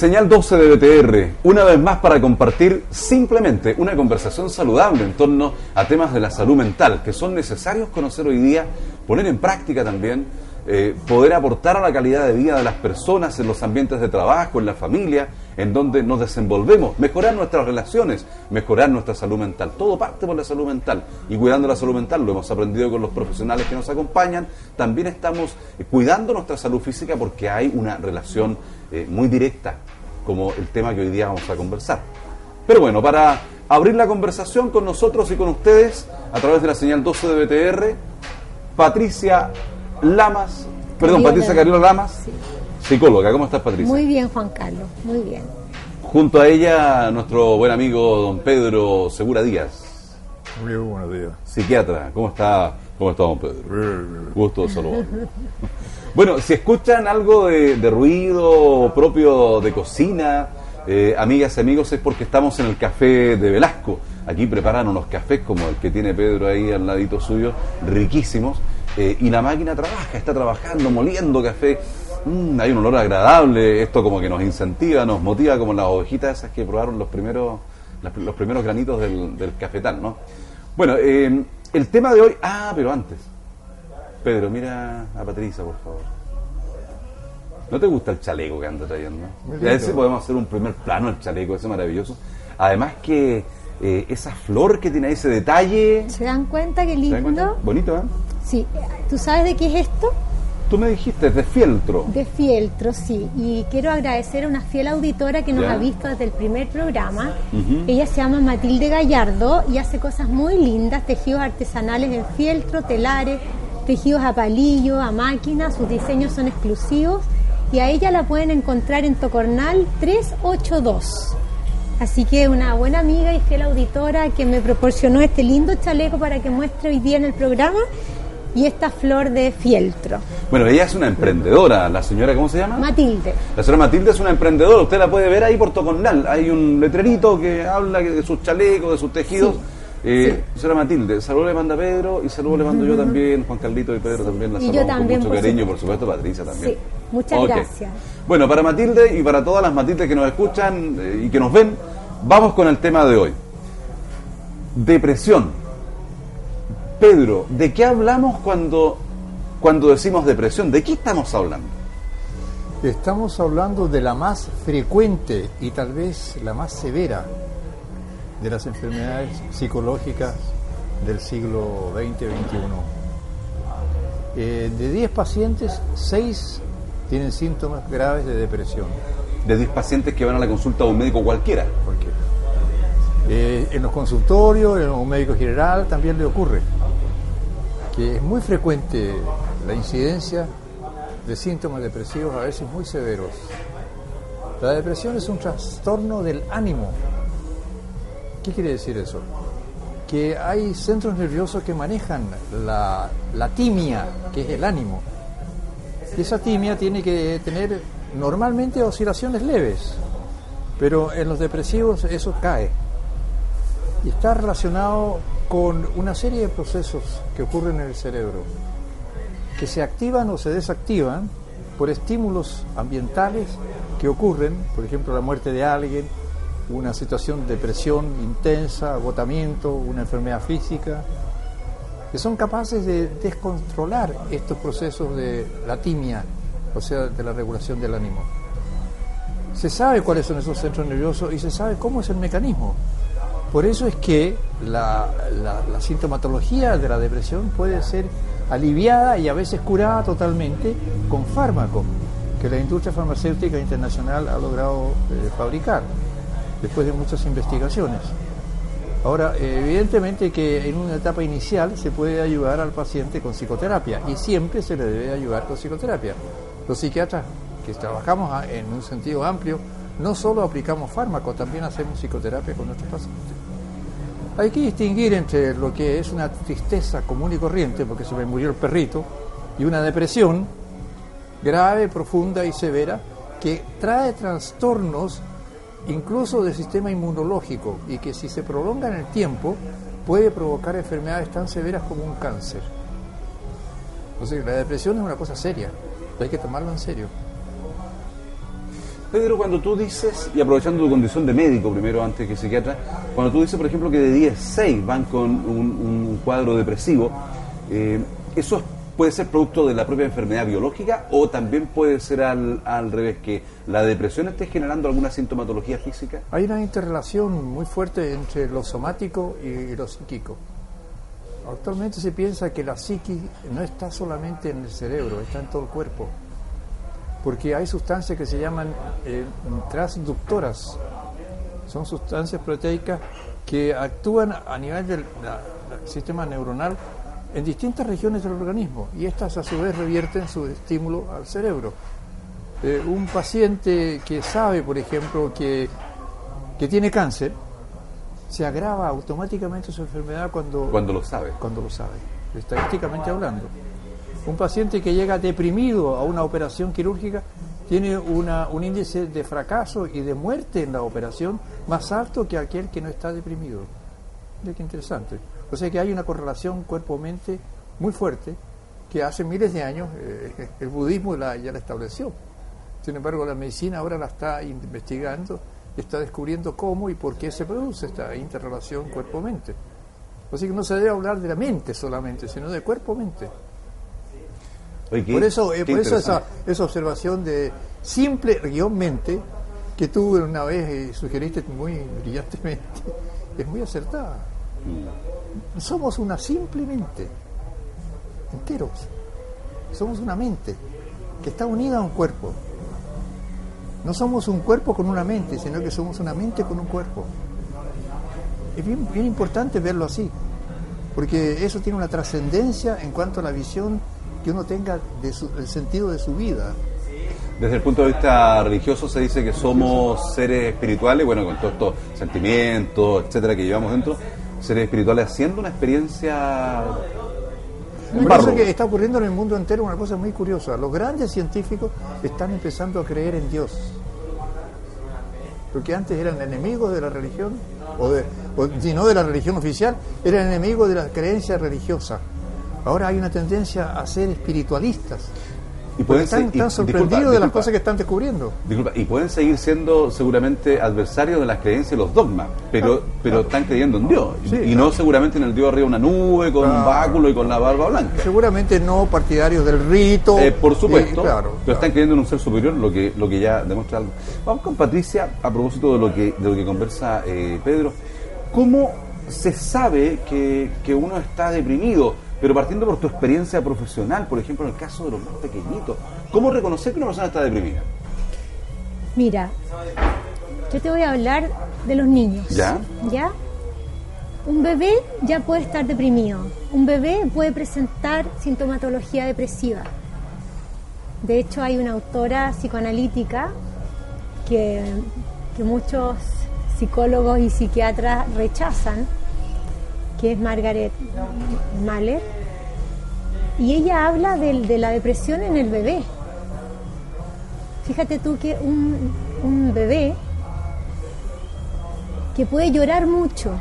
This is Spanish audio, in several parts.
Señal 12 de BTR, una vez más para compartir simplemente una conversación saludable en torno a temas de la salud mental que son necesarios conocer hoy día, poner en práctica también, eh, poder aportar a la calidad de vida de las personas en los ambientes de trabajo, en la familia, en donde nos desenvolvemos, mejorar nuestras relaciones, mejorar nuestra salud mental. Todo parte por la salud mental y cuidando la salud mental, lo hemos aprendido con los profesionales que nos acompañan, también estamos eh, cuidando nuestra salud física porque hay una relación eh, muy directa, como el tema que hoy día vamos a conversar. Pero bueno, para abrir la conversación con nosotros y con ustedes a través de la señal 12 de BTR, Patricia Lamas, perdón, Patricia Cariola Lamas, psicóloga. ¿Cómo estás, Patricia? Muy bien, Juan Carlos, muy bien. Junto a ella, nuestro buen amigo don Pedro Segura Díaz. Muy buenos días. Psiquiatra. ¿Cómo está, cómo está don Pedro? Gusto de saludarlo. Bueno, si escuchan algo de, ruido propio de cocina, eh, amigas y amigos, es porque estamos en el café de Velasco. Aquí preparan unos cafés como el que tiene Pedro ahí al ladito suyo, riquísimos. Eh, y la máquina trabaja, está trabajando, moliendo café. Mm, hay un olor agradable, esto como que nos incentiva, nos motiva como las ovejitas esas que probaron los primeros, los primeros granitos del, cafetal, ¿no? Bueno, eh, el tema de hoy... Ah, pero antes, Pedro, mira a Patricia, por favor. ¿No te gusta el chaleco que anda trayendo? Y a veces podemos hacer un primer plano el chaleco, ese maravilloso. Además que eh, esa flor que tiene ese detalle... ¿Se dan cuenta qué lindo? Bonito, ¿eh? Sí. ¿Tú sabes de qué es esto? Tú me dijiste, es de fieltro. De fieltro, sí. Y quiero agradecer a una fiel auditora que nos ha visto desde el primer programa. Ella se llama Matilde Gallardo y hace cosas muy lindas, tejidos artesanales en fieltro, telares, tejidos a palillo, a máquina, sus diseños son exclusivos y a ella la pueden encontrar en Tocornal 382. Así que una buena amiga y fiel auditora que me proporcionó este lindo chaleco para que muestre hoy día en el programa y esta flor de fieltro. Bueno, ella es una emprendedora, la señora, ¿cómo se llama? Matilde. La señora Matilde es una emprendedora, usted la puede ver ahí por Tocornal, hay un letrerito que habla de sus chalecos, de sus tejidos. Eh, Señora Matilde, saludos le manda Pedro y saludos le mando yo también, Juan Carlito y Pedro también. La y yo también, con mucho cariño, por supuesto, Patricia también. Sí, muchas gracias. Bueno, para Matilde y para todas las Matildes que nos escuchan eh, y que nos ven, vamos con el tema de hoy. Depresión. Pedro, ¿de qué hablamos cuando, cuando decimos depresión? ¿De qué estamos hablando? Estamos hablando de la más frecuente y tal vez la más severa de las enfermedades psicológicas del siglo XX-XXI. Eh, de 10 pacientes, 6 tienen síntomas graves de depresión. De 10 pacientes que van a la consulta de un médico cualquiera. Cualquiera. Eh, en los consultorios, en un médico general también le ocurre que es muy frecuente la incidencia de síntomas depresivos, a veces muy severos. La depresión es un trastorno del ánimo ¿Qué quiere decir eso? Que hay centros nerviosos que manejan la, timia, que es el ánimo. Y esa timia tiene que tener normalmente oscilaciones leves, pero en los depresivos eso cae. Y está relacionado con una serie de procesos que ocurren en el cerebro, que se activan o se desactivan por estímulos ambientales que ocurren, por ejemplo la muerte de alguien, una situación de depresión intensa, agotamiento, una enfermedad física, que son capaces de descontrolar estos procesos de la timia, o sea, de la regulación del ánimo. Se sabe cuáles son esos centros nerviosos y se sabe cómo es el mecanismo. Por eso es que la, la sintomatología de la depresión puede ser aliviada y a veces curada totalmente con fármacos que la industria farmacéutica internacional ha logrado eh, fabricar después de muchas investigaciones. Ahora, evidentemente que en una etapa inicial se puede ayudar al paciente con psicoterapia y siempre se le debe ayudar con psicoterapia. Los psiquiatras que trabajamos en un sentido amplio, no solo aplicamos fármacos, también hacemos psicoterapia con nuestros pacientes. Hay que distinguir entre lo que es una tristeza común y corriente, porque se me murió el perrito, y una depresión grave, profunda y severa que trae trastornos incluso del sistema inmunológico, y que si se prolonga en el tiempo puede provocar enfermedades tan severas como un cáncer. Entonces, la depresión es una cosa seria, hay que tomarlo en serio. Pedro, cuando tú dices, y aprovechando tu condición de médico primero antes que psiquiatra, cuando tú dices, por ejemplo, que de 10, 6 van con un, cuadro depresivo, eh, ¿eso puede ser producto de la propia enfermedad biológica o también puede ser al, revés, que la depresión esté generando alguna sintomatología física? Hay una interrelación muy fuerte entre lo somático y lo psíquico. Actualmente se piensa que la psiquis no está solamente en el cerebro, está en todo el cuerpo porque hay sustancias que se llaman eh, transductoras. Son sustancias proteicas que actúan a nivel del sistema neuronal en distintas regiones del organismo y estas a su vez revierten su estímulo al cerebro. Eh, un paciente que sabe, por ejemplo, que, que tiene cáncer, se agrava automáticamente su enfermedad cuando, cuando lo sabe. Cuando lo sabe, estadísticamente hablando. Un paciente que llega deprimido a una operación quirúrgica tiene un índice de fracaso y de muerte en la operación más alto que aquel que no está deprimido. Mira qué interesante. O sea que hay una correlación cuerpo-mente muy fuerte que hace miles de años eh, el budismo ya la estableció. Sin embargo, la medicina ahora la está investigando y está descubriendo cómo y por qué se produce esta interrelación cuerpo-mente. Así que no se debe hablar de la mente solamente, sino de cuerpo-mente por eso, eh, por eso esa, esa, observación de simple guion mente que tú una vez sugeriste muy brillantemente es muy acertada. Mm. Somos una simple mente, enteros. Somos una mente que está unida a un cuerpo. No somos un cuerpo con una mente, sino que somos una mente con un cuerpo. Es bien, importante verlo así, porque eso tiene una trascendencia en cuanto a la visión que uno tenga de el sentido de su vida. Desde el punto de vista religioso se dice que somos seres espirituales, bueno, con todos estos sentimientos, etcétera, que llevamos dentro, seres espirituales haciendo una experiencia... Por que está ocurriendo en el mundo entero una cosa muy curiosa. Los grandes científicos están empezando a creer en Dios. Porque antes eran enemigos de la religión, o, de, o si no de la religión oficial, eran enemigos de la creencia religiosa. Ahora hay una tendencia a ser espiritualistas. Y pueden están, sorprendidos de las cosas que están descubriendo. Disculpa, y pueden seguir siendo seguramente adversarios de las creencias y los dogmas, pero, pero están creyendo en Dios. y no seguramente en el Dios arriba una nube, con un báculo y con la barba blanca. Seguramente no partidarios del rito. Eh, por supuesto, pero están creyendo en un ser superior, lo que, lo que ya demuestra algo. Vamos con Patricia, a propósito de lo que, de lo que conversa eh, Pedro. ¿Cómo se sabe que, que uno está deprimido? Pero partiendo por tu experiencia profesional, por ejemplo, en el caso de los más pequeñitos, ¿cómo reconocer que una persona está deprimida? Mira, yo te voy a hablar de los niños. ¿Ya? ¿Ya? Un bebé ya puede estar deprimido. Un bebé puede presentar sintomatología depresiva. De hecho, hay una autora psicoanalítica que, que muchos psicólogos y psiquiatras rechazan, que es Margaret Mahler, y ella habla de, la depresión en el bebé. Fíjate tú que un, un bebé que puede llorar mucho,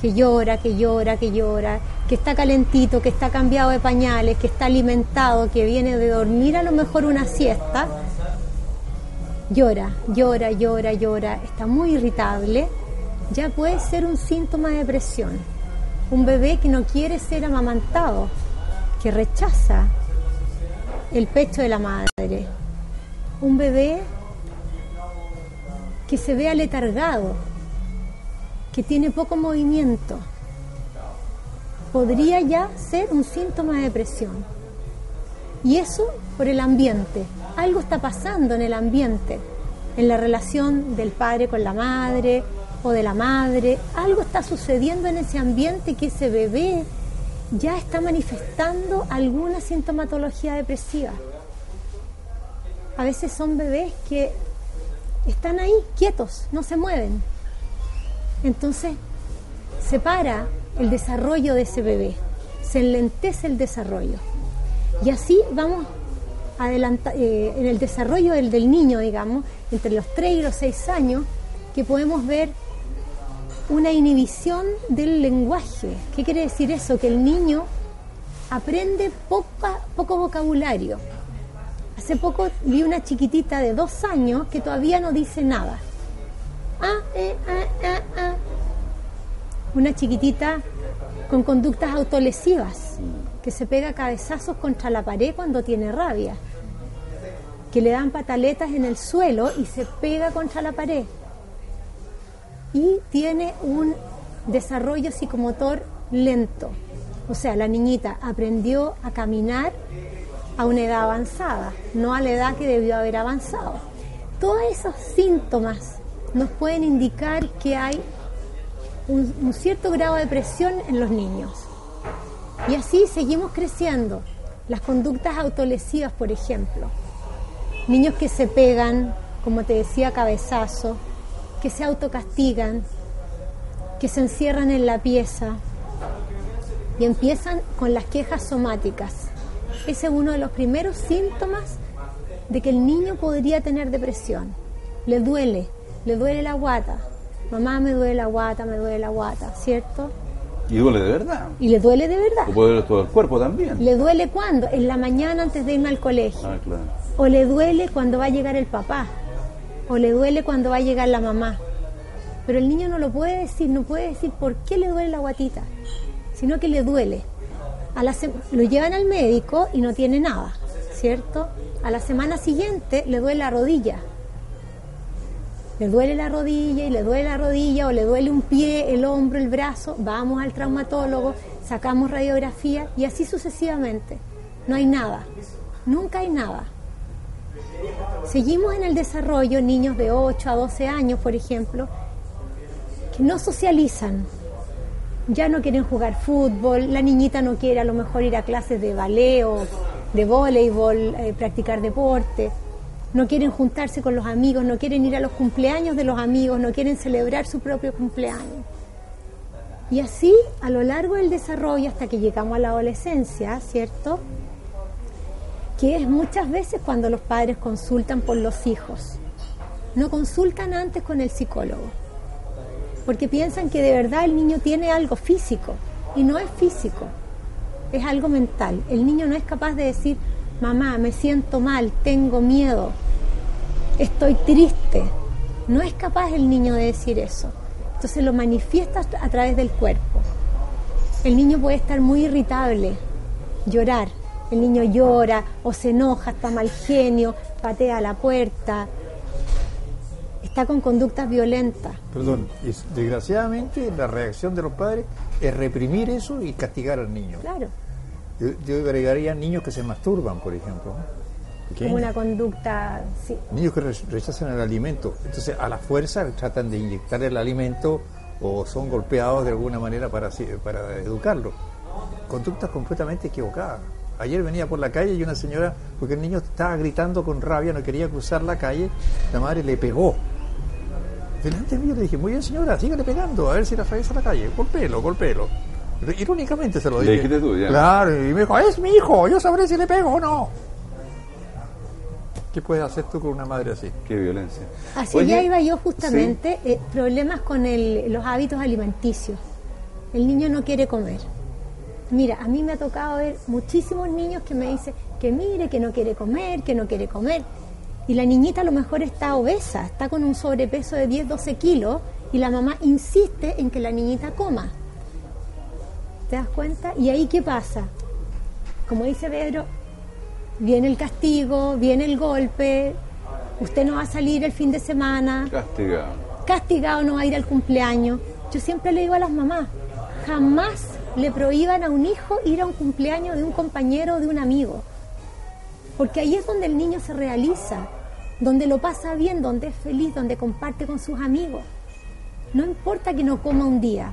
que llora, que llora, que llora, que está calentito, que está cambiado de pañales, que está alimentado, que viene de dormir a lo mejor una siesta, llora, llora, llora, llora, está muy irritable ya puede ser un síntoma de depresión. Un bebé que no quiere ser amamantado, que rechaza el pecho de la madre. Un bebé que se ve aletargado, que tiene poco movimiento. Podría ya ser un síntoma de depresión. Y eso por el ambiente. Algo está pasando en el ambiente, en la relación del padre con la madre, o de la madre, algo está sucediendo en ese ambiente que ese bebé ya está manifestando alguna sintomatología depresiva. A veces son bebés que están ahí quietos, no se mueven. Entonces se para el desarrollo de ese bebé, se enlentece el desarrollo. Y así vamos adelanta, eh, en el desarrollo del, del niño, digamos, entre los 3 y los 6 años, que podemos ver una inhibición del lenguaje. ¿Qué quiere decir eso? Que el niño aprende poca, poco vocabulario. Hace poco vi una chiquitita de dos años que todavía no dice nada. Ah, eh, ah, ah. Una chiquitita con conductas autolesivas, que se pega cabezazos contra la pared cuando tiene rabia, que le dan pataletas en el suelo y se pega contra la pared. Y tiene un desarrollo psicomotor lento. O sea, la niñita aprendió a caminar a una edad avanzada, no a la edad que debió haber avanzado. Todos esos síntomas nos pueden indicar que hay un, cierto grado de presión en los niños. Y así seguimos creciendo. Las conductas autolesivas, por ejemplo. Niños que se pegan, como te decía, cabezazo, que se autocastigan, que se encierran en la pieza y empiezan con las quejas somáticas. Ese es uno de los primeros síntomas de que el niño podría tener depresión. Le duele, le duele la guata. Mamá, me duele la guata, me duele la guata, ¿cierto? Y duele de verdad. Y le duele de verdad. O puede doler todo el cuerpo también. ¿Le duele cuándo? En la mañana antes de irme al colegio. Ah, claro. O le duele cuando va a llegar el papá. O le duele cuando va a llegar la mamá. Pero el niño no lo puede decir, no puede decir por qué le duele la guatita, sino que le duele. A la lo llevan al médico y no tiene nada, ¿cierto? A la semana siguiente le duele la rodilla le duele la rodilla y le duele la rodilla o le duele un pie, el hombro, el brazo, vamos al traumatólogo, sacamos radiografía y así sucesivamente. No hay nada, nunca hay nada. Seguimos en el desarrollo niños de 8 a 12 años, por ejemplo, que no socializan, ya no quieren jugar fútbol, la niñita no quiere a lo mejor ir a clases de ballet o de voleibol, eh, practicar deporte no quieren juntarse con los amigos, no quieren ir a los cumpleaños de los amigos, no quieren celebrar su propio cumpleaños. Y así, a lo largo del desarrollo, hasta que llegamos a la adolescencia, ¿cierto? Que es muchas veces cuando los padres consultan por los hijos. No consultan antes con el psicólogo, porque piensan que de verdad el niño tiene algo físico, y no es físico, es algo mental. El niño no es capaz de decir, mamá, me siento mal, tengo miedo, estoy triste. No es capaz el niño de decir eso. Entonces lo manifiesta a través del cuerpo. El niño puede estar muy irritable, llorar. El niño llora o se enoja, está mal genio, patea la puerta, está con conductas violentas. Perdón, desgraciadamente la reacción de los padres es reprimir eso y castigar al niño. Claro. Yo, agregaría niños que se masturban, por ejemplo. Como una conducta, sí. Niños que rechazan el alimento. Entonces, a la fuerza tratan de inyectar el alimento o son golpeados de alguna manera para, para educarlo. Conductas completamente equivocadas. Ayer venía por la calle y una señora, porque el niño estaba gritando con rabia, no quería cruzar la calle, la madre le pegó. Delante mío le dije, muy bien señora, sígale pegando, a ver si la a la calle, golpelo, golpelo. Irónicamente se lo dije. Claro, y me dijo, es mi hijo, yo sabré si le pego o no. ¿Qué puedes hacer tú con una madre así? Qué violencia. Así ya iba yo justamente, eh, problemas con los hábitos alimenticios. El niño no quiere comer. Mira, a mí me ha tocado ver muchísimos niños que me dicen que mire, que no quiere comer, que no quiere comer. Y la niñita a lo mejor está obesa, está con un sobrepeso de 10, 12 kilos y la mamá insiste en que la niñita coma. ¿Te das cuenta? ¿Y ahí qué pasa? Como dice Pedro, viene el castigo, viene el golpe, usted no va a salir el fin de semana. Castigado. Castigado no va a ir al cumpleaños. Yo siempre le digo a las mamás, jamás le prohíban a un hijo ir a un cumpleaños de un compañero o de un amigo. Porque ahí es donde el niño se realiza, donde lo pasa bien, donde es feliz, donde comparte con sus amigos. No importa que no coma un día,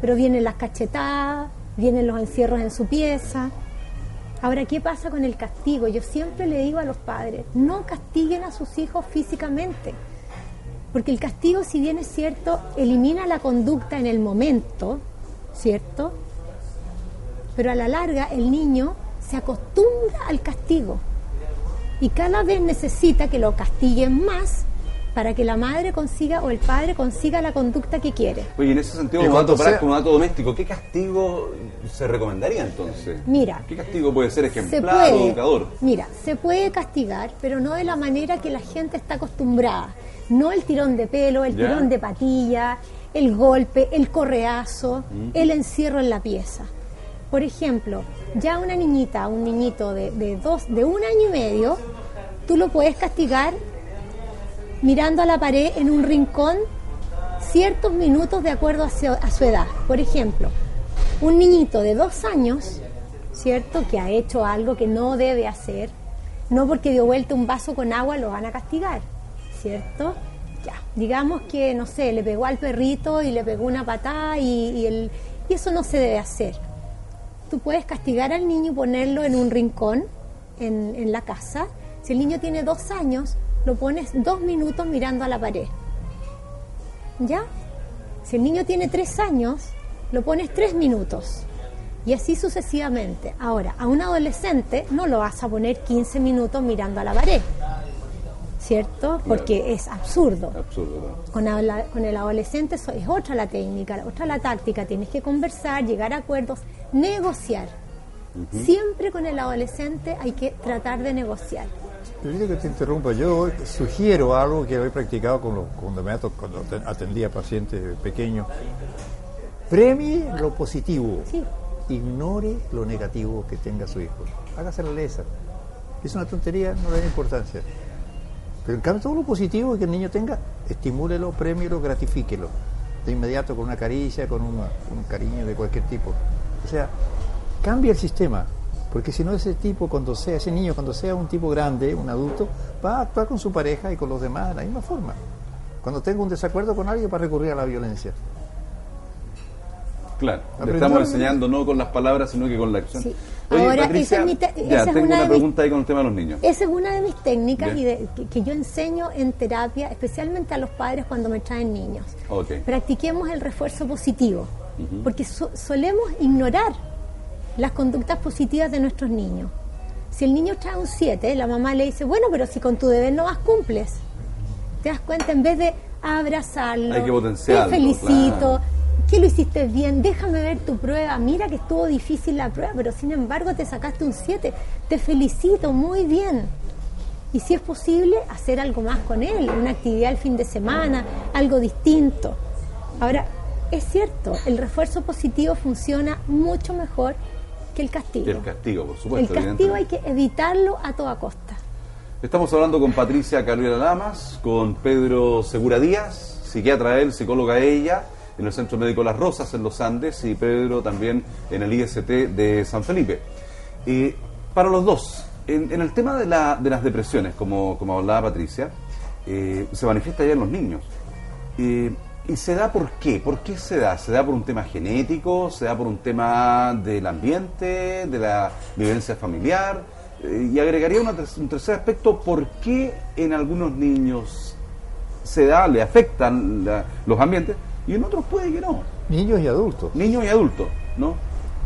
pero vienen las cachetadas, vienen los encierros en su pieza. Ahora, ¿qué pasa con el castigo? Yo siempre le digo a los padres, no castiguen a sus hijos físicamente, porque el castigo, si bien es cierto, elimina la conducta en el momento, ¿cierto? Pero a la larga el niño se acostumbra al castigo y cada vez necesita que lo castiguen más para que la madre consiga o el padre consiga la conducta que quiere. Oye, en ese sentido, como dato, como dato doméstico, ¿qué castigo se recomendaría entonces? Mira, ¿qué castigo puede ser ejemplar o educador? Mira, se puede castigar, pero no de la manera que la gente está acostumbrada. No el tirón de pelo, el tirón de patilla, el golpe, el correazo, el encierro en la pieza. Por ejemplo, ya una niñita, un niñito de, de, dos, de un año y medio, tú lo puedes castigar mirando a la pared en un rincón ciertos minutos de acuerdo a su, edad. Por ejemplo, un niñito de dos años, ¿cierto? Que ha hecho algo que no debe hacer, no porque dio vuelta un vaso con agua lo van a castigar, ¿cierto? Ya, digamos que, no sé, le pegó al perrito y le pegó una patada y, y eso no se debe hacer. Tú puedes castigar al niño y ponerlo en un rincón en, en la casa. Si el niño tiene dos años, lo pones dos minutos mirando a la pared. ¿Ya? Si el niño tiene tres años, lo pones tres minutos. Y así sucesivamente. Ahora, a un adolescente no lo vas a poner 15 minutos mirando a la pared. ¿Cierto? Porque es absurdo. Con, con el adolescente es otra la técnica, otra la táctica. Tienes que conversar, llegar a acuerdos, negociar. Siempre con el adolescente hay que tratar de negociar. Permite que te interrumpa. Yo sugiero algo que he practicado con cuando, me cuando atendía a pacientes pequeños. Premie lo positivo. Ignore lo negativo que tenga su hijo. Hágase la lesa. Es una tontería, no le da importancia. Pero en cambio, todo lo positivo que el niño tenga, estimúlelo, premielo, gratifíquelo. De inmediato con una caricia, con un cariño de cualquier tipo. O sea, cambia el sistema. Porque si no, ese tipo, cuando sea, ese niño, cuando sea un tipo grande, un adulto, va a actuar con su pareja y con los demás de la misma forma. Cuando tenga un desacuerdo con alguien, va a recurrir a la violencia. Claro, le estamos enseñando no con las palabras, sino que con la acción. Ahora, esa es ya, tengo una, pregunta ahí con el tema de los niños. Esa es una de mis técnicas y que, yo enseño en terapia, especialmente a los padres cuando me traen niños. Practiquemos el refuerzo positivo, porque solemos ignorar las conductas positivas de nuestros niños. Si el niño trae un 7, la mamá le dice, bueno, pero si con tu deber no vas cumples. Te das cuenta, en vez de abrazarlo, te felicito, que lo hiciste bien, déjame ver tu prueba, mira que estuvo difícil la prueba, pero sin embargo te sacaste un 7, te felicito, muy bien. Y si es posible, hacer algo más con él, una actividad el fin de semana, algo distinto. Ahora, es cierto, el refuerzo positivo funciona mucho mejor que el castigo. el castigo, por supuesto. El castigo hay que evitarlo a toda costa. Estamos hablando con Patricia Carolina Lamas, con Pedro Segura Díaz, psiquiatra él, psicóloga ella, en el Centro Médico Las Rosas en los Andes y Pedro también en el IST de San Felipe. Eh, para los dos, en, el tema de, la, de, las depresiones, como, como hablaba Patricia, eh, se manifiesta ya en los niños. Eh, ¿Y se da por qué? ¿Por qué se da? ¿Se da por un tema genético? ¿Se da por un tema del ambiente, de la vivencia familiar? Eh, y agregaría un tercer aspecto, ¿por qué en algunos niños se da, le afectan los ambientes y en otros puede que no? Niños y adultos. Niños y adultos, ¿no?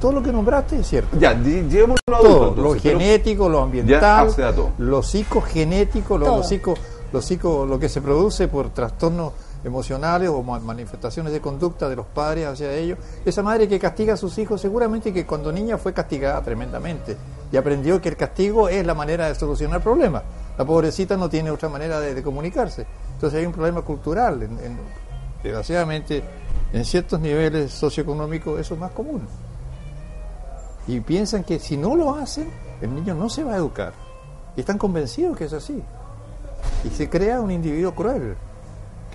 Todo lo que nombraste es cierto. Ya, llevémoslo a adultos. lo genético, lo ambiental, lo psicogenético, lo, lo, psico, lo, psico, lo que se produce por trastornos emocionales o manifestaciones de conducta de los padres hacia ellos. Esa madre que castiga a sus hijos seguramente que cuando niña fue castigada tremendamente y aprendió que el castigo es la manera de solucionar problemas. La pobrecita no tiene otra manera de, comunicarse. Entonces hay un problema cultural. En, desgraciadamente, en ciertos niveles socioeconómicos eso es más común. Y piensan que si no lo hacen, el niño no se va a educar. Y están convencidos que es así. Y se crea un individuo cruel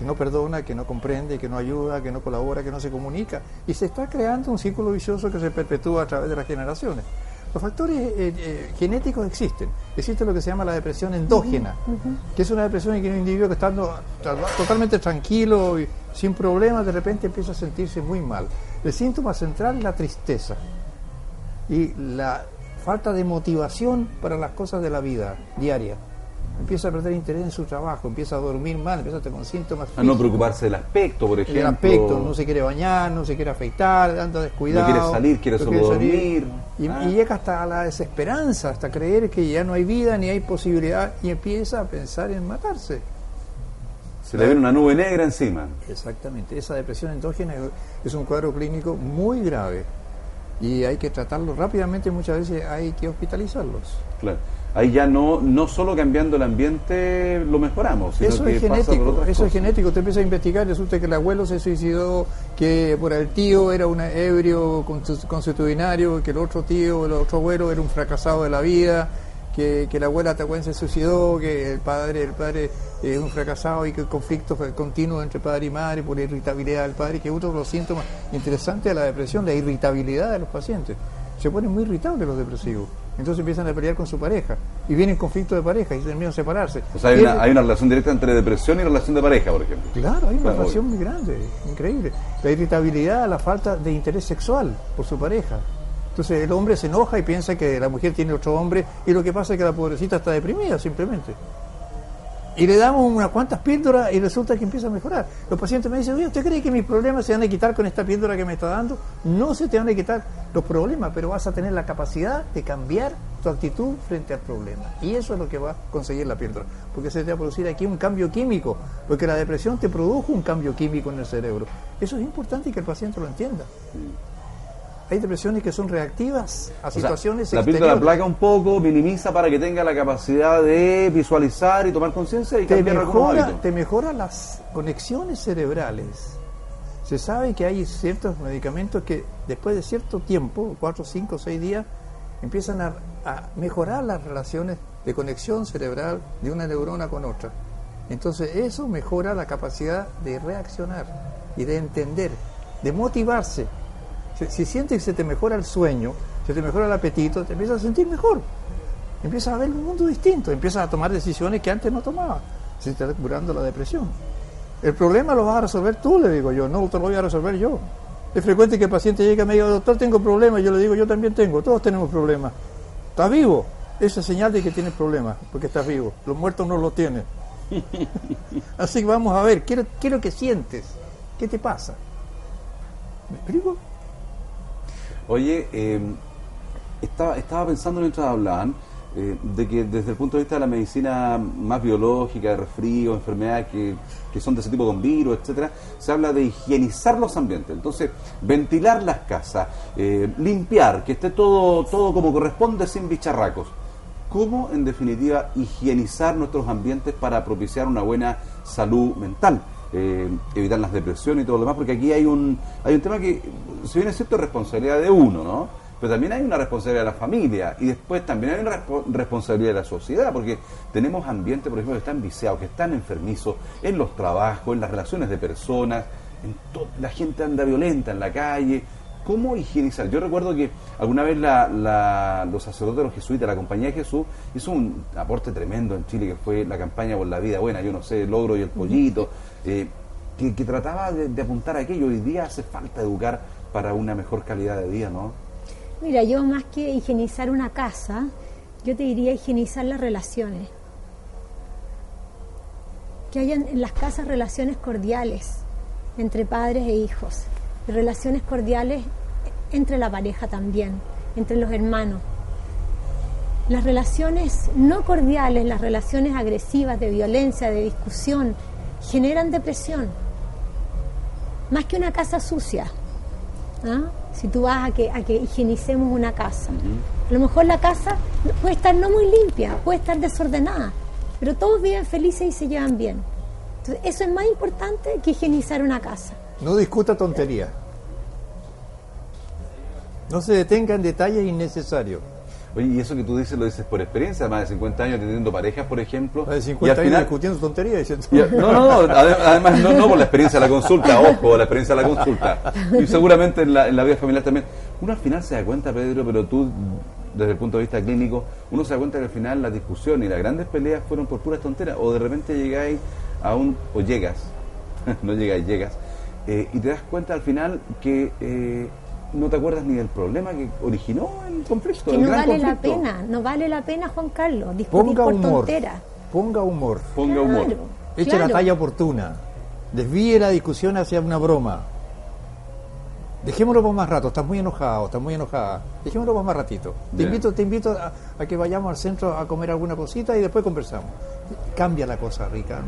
que no perdona, que no comprende, que no ayuda, que no colabora, que no se comunica. Y se está creando un círculo vicioso que se perpetúa a través de las generaciones. Los factores eh, eh, genéticos existen. Existe lo que se llama la depresión endógena, que es una depresión en que un individuo que está totalmente tranquilo y sin problemas, de repente empieza a sentirse muy mal. El síntoma central es la tristeza y la falta de motivación para las cosas de la vida diaria empieza a perder interés en su trabajo, empieza a dormir mal, empieza a tener síntomas. A no preocuparse del aspecto, por ejemplo. El aspecto, no se quiere bañar, no se quiere afeitar, anda descuidado. No quiere salir, quiere solo dormir. Y, ah. y, llega hasta la desesperanza, hasta creer que ya no hay vida ni hay posibilidad y empieza a pensar en matarse. Se le viene una nube negra encima. Exactamente. Esa depresión endógena es un cuadro clínico muy grave y hay que tratarlo rápidamente. Muchas veces hay que hospitalizarlos. Claro. Ahí ya no, no solo cambiando el ambiente lo mejoramos. Sino eso es genético. Eso es genético. Usted empieza a investigar, resulta que el abuelo se suicidó, que por el tío era un ebrio consuetudinario, que el otro tío, el otro abuelo era un fracasado de la vida que, que la abuela Tacuén se suicidó, que el padre, el padre es un fracasado y que el conflicto fue continuo entre padre y madre por la irritabilidad del padre, que es otro de los síntomas interesantes de la depresión, la irritabilidad de los pacientes. Se ponen muy irritables los depresivos. Entonces empiezan a pelear con su pareja y vienen conflictos de pareja y terminan separarse. O sea, hay una, hay una, relación directa entre depresión y relación de pareja, por ejemplo. Claro, hay una relación muy grande, increíble. La irritabilidad, la falta de interés sexual por su pareja, entonces el hombre se enoja y piensa que la mujer tiene otro hombre y lo que pasa es que la pobrecita está deprimida simplemente. Y le damos unas cuantas píldoras y resulta que empieza a mejorar. Los pacientes me dicen, oye, ¿usted cree que mis problemas se van a quitar con esta píldora que me está dando? No se te van a quitar los problemas, pero vas a tener la capacidad de cambiar tu actitud frente al problema. Y eso es lo que va a conseguir la píldora. Porque se te va a producir aquí un cambio químico. Porque la depresión te produjo un cambio químico en el cerebro. Eso es importante que el paciente lo entienda hay depresiones que son reactivas a situaciones La píldora placa un poco, minimiza para que tenga la capacidad de visualizar y tomar conciencia y te mejora, te mejora las conexiones cerebrales. Se sabe que hay ciertos medicamentos que después de cierto tiempo, cuatro, cinco, seis días, empiezan a, a mejorar las relaciones de conexión cerebral de una neurona con otra. Entonces eso mejora la capacidad de reaccionar y de entender, de motivarse si sientes que se te mejora el sueño, se te mejora el apetito, te empiezas a sentir mejor. Empiezas a ver un mundo distinto, empiezas a tomar decisiones que antes no tomabas. Se te está curando la depresión. El problema lo vas a resolver tú, le digo yo, no te lo voy a resolver yo. Es frecuente que el paciente llegue y me diga, doctor, tengo problemas. Yo le digo, yo también tengo, todos tenemos problemas. ¿Estás vivo? Esa es señal de que tienes problemas, porque estás vivo. Los muertos no lo tienen. Así que vamos a ver, ¿qué, es lo que sientes? ¿Qué te pasa? ¿Me explico? Oye, em, estaba, estaba pensando mientras hablaban eh, de que desde el punto de vista de la medicina más biológica, de resfrío, enfermedades que, que son de ese tipo con virus, etcétera, se habla de higienizar los ambientes. Entonces, ventilar las casas, eh, limpiar, que esté todo, todo como corresponde sin bicharracos. ¿Cómo, en definitiva, higienizar nuestros ambientes para propiciar una buena salud mental? Eh, evitar las depresiones y todo lo demás, porque aquí hay un, hay un tema que, si bien es cierto, responsabilidad de uno, ¿no? Pero también hay una responsabilidad de la familia y después también hay una responsabilidad de la sociedad, porque tenemos ambientes, por ejemplo, que están viciados, que están enfermizos en los trabajos, en las relaciones de personas, en la gente anda violenta en la calle. ¿Cómo higienizar? Yo recuerdo que alguna vez la, los sacerdotes de los jesuitas, la Compañía de Jesús, hizo un aporte tremendo en Chile, que fue la campaña por la vida buena, yo no sé, el logro y el pollito, eh, que, trataba de, apuntar a aquello. Hoy día hace falta educar para una mejor calidad de vida, ¿no? Mira, yo más que higienizar una casa, yo te diría higienizar las relaciones. Que hayan en las casas relaciones cordiales entre padres e hijos, relaciones cordiales entre la pareja también, entre los hermanos. Las relaciones no cordiales, las relaciones agresivas, de violencia, de discusión, generan depresión. Más que una casa sucia. ¿ah? Si tú vas a que, a que higienicemos una casa. A lo mejor la casa puede estar no muy limpia, puede estar desordenada, pero todos viven felices y se llevan bien. Entonces, eso es más importante que higienizar una casa. No discuta tontería. No se detenga en detalles innecesarios. Oye, y eso que tú dices lo dices por experiencia, más de 50 años teniendo parejas, por ejemplo. Más de 50 años discutiendo tonterías. no, no, no, además no, por la experiencia de la consulta, ojo, la experiencia de la consulta. Y seguramente en la, en la vida familiar también. Uno al final se da cuenta, Pedro, pero tú, desde el punto de vista clínico, uno se da cuenta que al final las discusiones y las grandes peleas fueron por puras tonteras. O de repente llegáis a un, o llegas, no llegáis, llegas, eh, y te das cuenta al final que eh, no te acuerdas ni del problema que originó el conflicto. Que no vale la pena, no vale la pena, Juan Carlos, discutir ponga por humor, Ponga humor. Ponga humor. Eche la talla oportuna. Desvíe la discusión hacia una broma. Dejémoslo por más rato, estás muy enojado, estás muy enojada. Dejémoslo por más ratito. Te invito, te invito a, que vayamos al centro a comer alguna cosita y después conversamos. Cambia la cosa, Rica.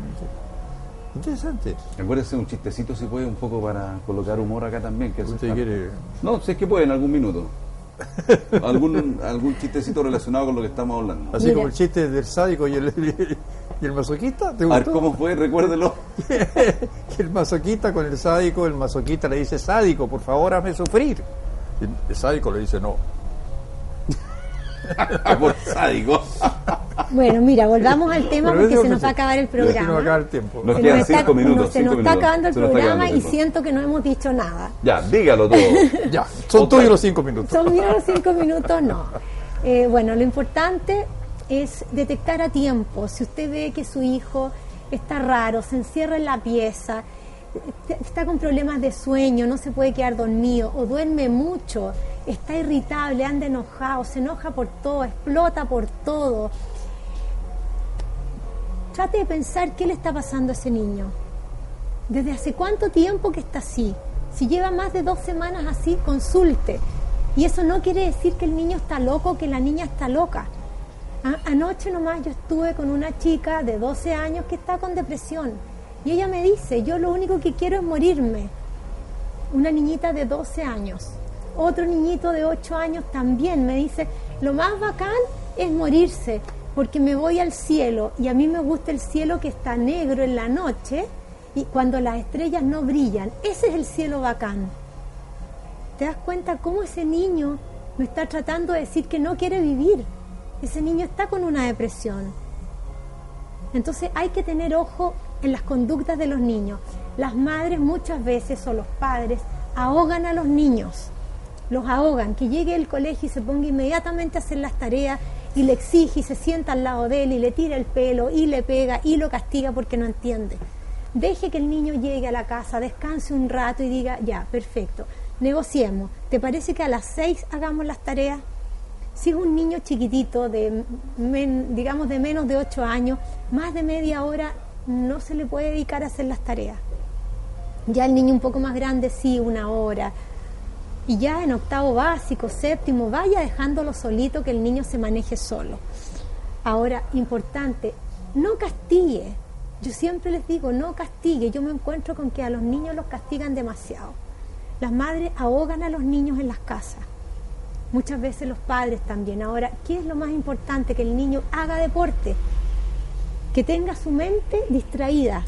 Interesante. Acuérdese un chistecito si puede, un poco para colocar humor acá también. Que ¿Usted quiere? No, si es que puede en algún minuto. algún, algún chistecito relacionado con lo que estamos hablando. Así como el chiste del sádico y el, y el masoquista. ¿te A ver, ¿cómo fue? Recuérdelo. el masoquista con el sádico, el masoquista le dice, sádico, por favor, hazme sufrir. el sádico le dice, no, por sádico. Bueno, mira, volvamos al tema porque se nos va a acabar el programa. Nos, el tiempo. nos quedan cinco minutos. se nos está acabando el programa y siento que no hemos dicho nada. Ya, dígalo todo. ya, son tuyos los cinco minutos. Son míos los cinco minutos, no. Eh, bueno, lo importante es detectar a tiempo. Si usted ve que su hijo está raro, se encierra en la pieza, está con problemas de sueño, no se puede quedar dormido o duerme mucho, está irritable, anda enojado, se enoja por todo, explota por todo. Trate de pensar qué le está pasando a ese niño. ¿Desde hace cuánto tiempo que está así? Si lleva más de dos semanas así, consulte. Y eso no quiere decir que el niño está loco que la niña está loca. Anoche nomás yo estuve con una chica de 12 años que está con depresión y ella me dice, yo lo único que quiero es morirme. Una niñita de 12 años. Otro niñito de 8 años también me dice, lo más bacán es morirse, porque me voy al cielo y a mí me gusta el cielo que está negro en la noche y cuando las estrellas no brillan. Ese es el cielo bacán. ¿Te das cuenta cómo ese niño me está tratando de decir que no quiere vivir? Ese niño está con una depresión. Entonces hay que tener ojo en las conductas de los niños. Las madres muchas veces o los padres ahogan a los niños, los ahogan, que llegue el colegio y se ponga inmediatamente a hacer las tareas y le exige y se sienta al lado de él y le tira el pelo y le pega y lo castiga porque no entiende. Deje que el niño llegue a la casa, descanse un rato y diga, ya, perfecto, negociemos. ¿Te parece que a las seis hagamos las tareas? Si es un niño chiquitito, de, digamos de menos de ocho años, más de media hora no se le puede dedicar a hacer las tareas. Ya el niño un poco más grande sí, una hora. Y ya en octavo básico, séptimo, vaya dejándolo solito que el niño se maneje solo. Ahora, importante, no castigue. Yo siempre les digo, no castigue. Yo me encuentro con que a los niños los castigan demasiado. Las madres ahogan a los niños en las casas. Muchas veces los padres también. Ahora, ¿qué es lo más importante? Que el niño haga deporte que tenga su mente distraída.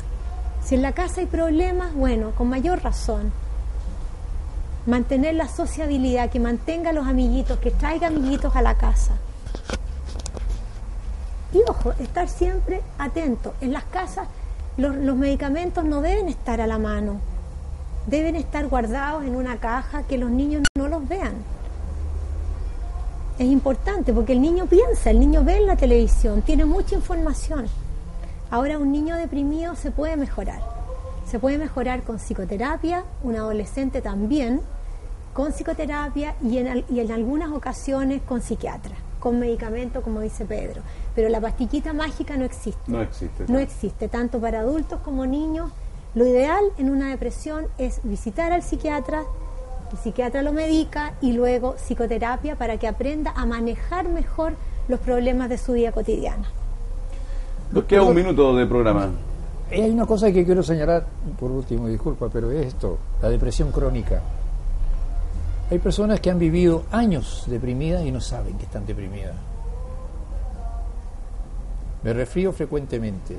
Si en la casa hay problemas, bueno, con mayor razón. Mantener la sociabilidad, que mantenga a los amiguitos, que traiga amiguitos a la casa. Y ojo, estar siempre atento. En las casas los, los medicamentos no deben estar a la mano. Deben estar guardados en una caja que los niños no los vean es importante porque el niño piensa, el niño ve en la televisión, tiene mucha información. Ahora un niño deprimido se puede mejorar. Se puede mejorar con psicoterapia, un adolescente también, con psicoterapia y en, y en algunas ocasiones con psiquiatra, con medicamento como dice Pedro. Pero la pastillita mágica no existe. No existe. No existe, tanto para adultos como niños. Lo ideal en una depresión es visitar al psiquiatra, el psiquiatra lo medica y luego psicoterapia para que aprenda a manejar mejor los problemas de su vida cotidiana. Nos queda un minuto de programa. Hay una cosa que quiero señalar, por último, disculpa, pero es esto, la depresión crónica. Hay personas que han vivido años deprimidas y no saben que están deprimidas. Me refrío frecuentemente.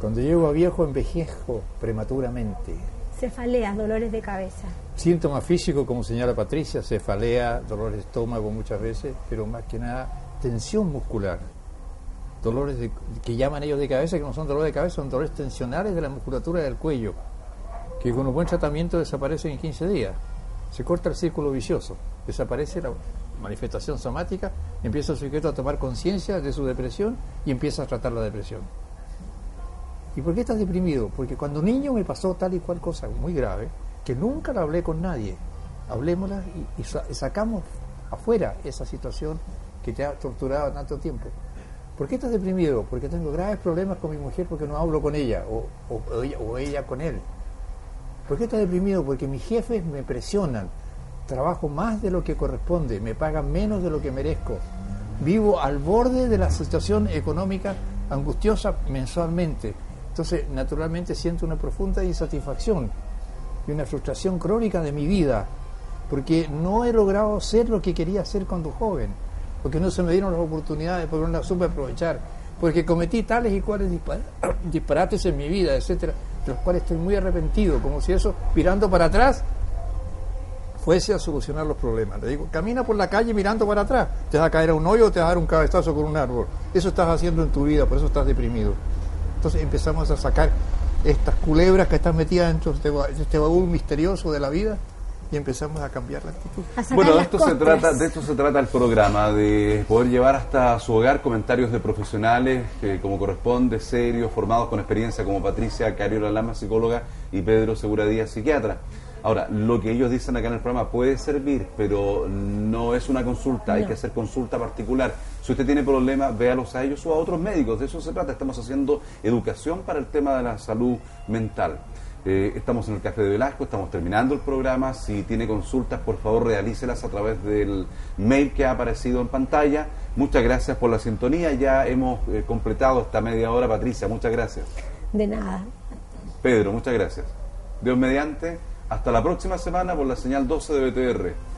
Cuando llego a viejo envejezco prematuramente. Cefaleas, dolores de cabeza. Síntomas físicos, como señala Patricia, cefalea, dolores de estómago muchas veces, pero más que nada tensión muscular dolores que llaman ellos de cabeza, que no son dolores de cabeza, son dolores tensionales de la musculatura del cuello, que con un buen tratamiento desaparecen en 15 días. Se corta el círculo vicioso, desaparece la manifestación somática, empieza el sujeto a tomar conciencia de su depresión y empieza a tratar la depresión. ¿Y por qué estás deprimido? Porque cuando niño me pasó tal y cual cosa muy grave, que nunca la hablé con nadie. Hablémosla y, y sacamos afuera esa situación que te ha torturado tanto tiempo. ¿Por qué estás deprimido? Porque tengo graves problemas con mi mujer porque no hablo con ella o, ella, con él. ¿Por qué estás deprimido? Porque mis jefes me presionan, trabajo más de lo que corresponde, me pagan menos de lo que merezco, vivo al borde de la situación económica angustiosa mensualmente, Entonces, naturalmente siento una profunda insatisfacción y una frustración crónica de mi vida, porque no he logrado ser lo que quería ser cuando joven, porque no se me dieron las oportunidades, porque no las supe aprovechar, porque cometí tales y cuales disparates en mi vida, etcétera, de los cuales estoy muy arrepentido, como si eso, mirando para atrás, fuese a solucionar los problemas. Le digo, camina por la calle mirando para atrás, te va a caer a un hoyo o te va a dar un cabezazo con un árbol. Eso estás haciendo en tu vida, por eso estás deprimido. Entonces empezamos a sacar estas culebras que están metidas dentro de este baúl misterioso de la vida y empezamos a cambiar la actitud. Bueno, de esto, se trata, de esto se trata el programa, de poder llevar hasta su hogar comentarios de profesionales que como corresponde, serios, formados con experiencia como Patricia Cariola Lama, psicóloga, y Pedro Seguradía, psiquiatra. Ahora, lo que ellos dicen acá en el programa puede servir, pero no es una consulta, hay que hacer consulta particular. Si usted tiene problemas, véalos a ellos o a otros médicos, de eso se trata. Estamos haciendo educación para el tema de la salud mental. Eh, estamos en el Café de Velasco, estamos terminando el programa. Si tiene consultas, por favor, realícelas a través del mail que ha aparecido en pantalla. Muchas gracias por la sintonía. Ya hemos eh, completado esta media hora. Patricia, muchas gracias. De nada. Pedro, muchas gracias. Dios mediante. Hasta la próxima semana por la señal 12 de BTR.